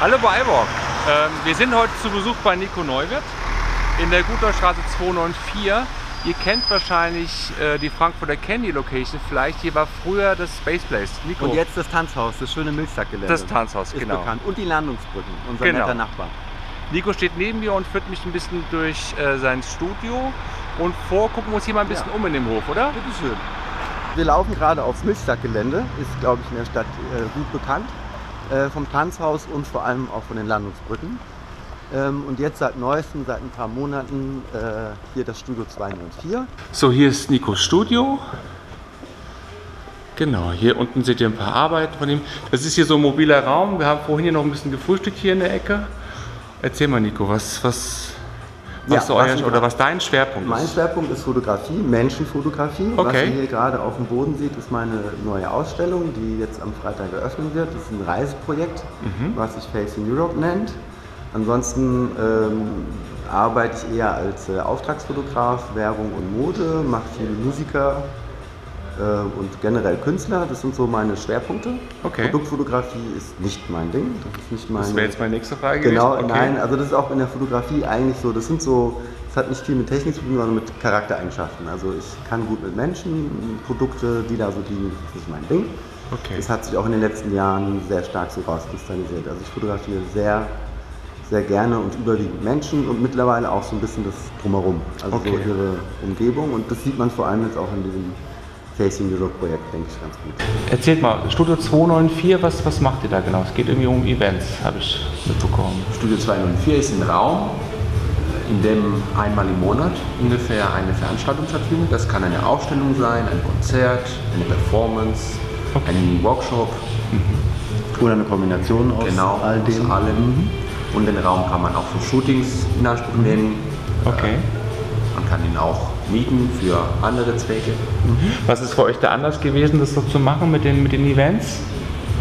Hallo bei. Ähm, wir sind heute zu Besuch bei Nico Neuwirth in der Guterstraße 294. Ihr kennt wahrscheinlich äh, die Frankfurter Candy Location vielleicht. Hier war früher das Space Place. Nico. Und jetzt das Tanzhaus, das schöne Milchsackgelände. Das Tanzhaus, ist genau. bekannt. Und die Landungsbrücken, unser Genau. netter Nachbar. Nico steht neben mir und führt mich ein bisschen durch äh, sein Studio. Und vor gucken wir uns hier mal ein bisschen Ja. um in dem Hof, oder? Bitteschön. Wir laufen gerade aufs Milchsackgelände, ist glaube ich in der Stadt äh, gut bekannt. Äh, vom Tanzhaus und vor allem auch von den Landungsbrücken. Ähm, und jetzt seit neuestem, seit ein paar Monaten, äh, hier das Studio 294. So, hier ist Nikos Studio. Genau, hier unten seht ihr ein paar Arbeiten von ihm. Das ist hier so ein mobiler Raum. Wir haben vorhin hier noch ein bisschen gefrühstückt hier in der Ecke. Erzähl mal, Nico, was, was, was, Ja, euer, was oder was dein Schwerpunkt Mein ist? Schwerpunkt ist Fotografie, Menschenfotografie. Was Okay. ihr hier gerade auf dem Boden seht, ist meine neue Ausstellung, die jetzt am Freitag eröffnet wird. Das ist ein Reiseprojekt, Mhm. was sich Facing Europe nennt. Ansonsten ähm, arbeite ich eher als äh, Auftragsfotograf, Werbung und Mode, mache viele Musiker und generell Künstler. Das sind so meine Schwerpunkte. Okay. Produktfotografie ist nicht mein Ding. Das ist nicht meine Das wäre jetzt meine nächste Frage Genau. Okay. nein, also das ist auch in der Fotografie eigentlich so, das sind so, das hat nicht viel mit Technik zu tun, sondern mit Charaktereigenschaften. Also ich kann gut mit Menschen, Produkte, die da so dienen, das ist mein Ding. Okay. Das hat sich auch in den letzten Jahren sehr stark so rauskristallisiert. Also ich fotografiere sehr, sehr gerne und überwiegend Menschen und mittlerweile auch so ein bisschen das Drumherum, also Okay. so ihre Umgebung und das sieht man vor allem jetzt auch in diesem Facing Europe Projekt, denke ich, ganz gut. Erzählt mal, Studio 294, was, was macht ihr da genau? Es geht irgendwie um Events, habe ich mitbekommen. Studio 204 ist ein Raum, in dem einmal im Monat ungefähr eine Veranstaltung stattfindet. Das kann eine Ausstellung sein, ein Konzert, eine Performance, ein Workshop, Oder eine Kombination aus genau, all dem. aus allem. Und den Raum kann man auch für Shootings in Anspruch nehmen. Okay. Man kann ihn auch mieten für andere Zwecke. Was ist für euch da anders gewesen, das so zu machen mit den, mit den Events?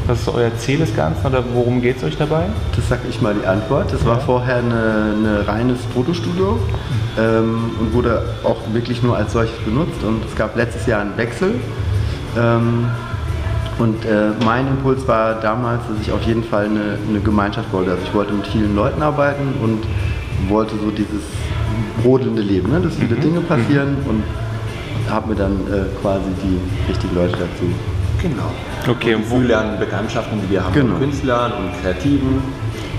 Was ist euer Ziel des Ganzen oder worum geht es euch dabei? Das sag ich mal die Antwort. Das war vorher eine, eine reines Fotostudio ähm, und wurde auch wirklich nur als solches benutzt. Und es gab letztes Jahr einen Wechsel. Ähm, und äh, mein Impuls war damals, dass ich auf jeden Fall eine, eine Gemeinschaft wollte. Also ich wollte mit vielen Leuten arbeiten und wollte so dieses brodelnde Leben, ne? dass viele Dinge passieren und habe mir dann äh, quasi die richtigen Leute dazu. Genau. Okay, und und an Bekanntschaften, die wir haben Genau. mit Künstlern und Kreativen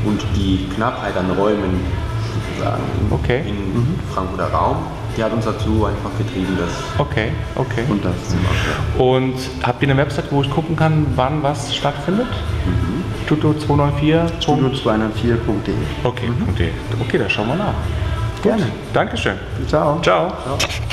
und die Knappheit an Räumen sozusagen in, Okay. in Frankfurter Raum, die hat uns dazu einfach getrieben, das Okay, okay. Und das zu machen. Und habt ihr eine Website, wo ich gucken kann, wann was stattfindet? Studio 294. Studio204.de. Okay, okay, okay, da schauen wir nach. Gerne. Dankeschön. Ciao. Ciao. Ja.